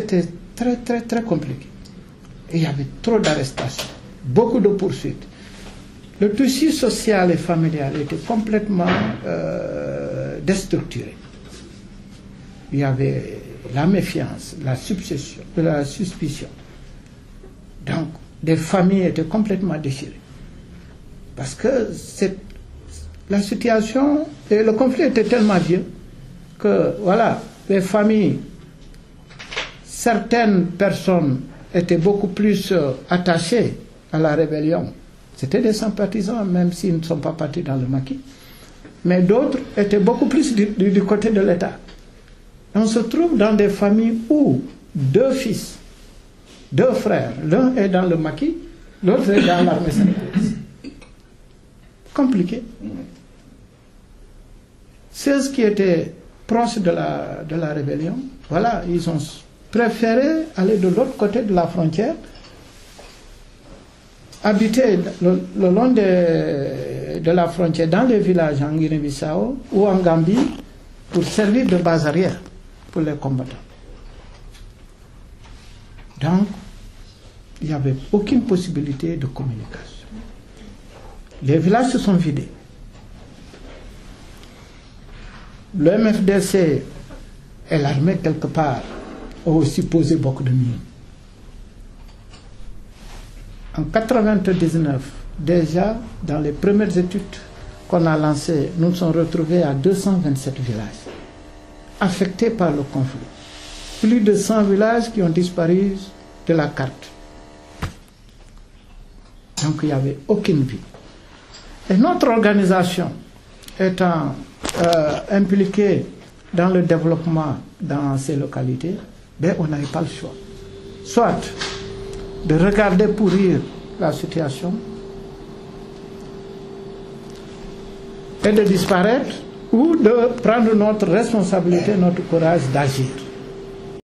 c'était très, très, très compliqué. Il y avait trop d'arrestations, beaucoup de poursuites. Le tissu social et familial était complètement euh, déstructuré. Il y avait la méfiance, la suspicion. Donc, des familles étaient complètement déchirées. Parce que la situation et le conflit était tellement vieux que, voilà, les familles, certaines personnes étaient beaucoup plus euh, attachées à la rébellion. C'était des sympathisants, même s'ils ne sont pas partis dans le maquis. Mais d'autres étaient beaucoup plus du, côté de l'État. On se trouve dans des familles où deux fils, deux frères, l'un est dans le maquis, l'autre est dans l'armée sénégalaise. Compliqué. Ceux qui étaient proches de la, de la rébellion, voilà, ils ont préféré aller de l'autre côté de la frontière, habiter le, le long de, de, la frontière dans les villages en Guinée-Bissau ou en Gambie pour servir de base arrière pour les combattants. Donc, il n'y avait aucune possibilité de communication. Les villages se sont vidés. Le MFDC et l'armée, quelque part, aussi posé beaucoup de mines. En 1999, déjà, dans les premières études qu'on a lancées, nous nous sommes retrouvés à 227 villages affectés par le conflit. Plus de 100 villages qui ont disparu de la carte. Donc il n'y avait aucune vie. Et notre organisation étant euh, impliquée dans le développement dans ces localités, ben, on n'avait pas le choix. Soit de regarder pourrir la situation et de disparaître, ou de prendre notre responsabilité, notre courage d'agir.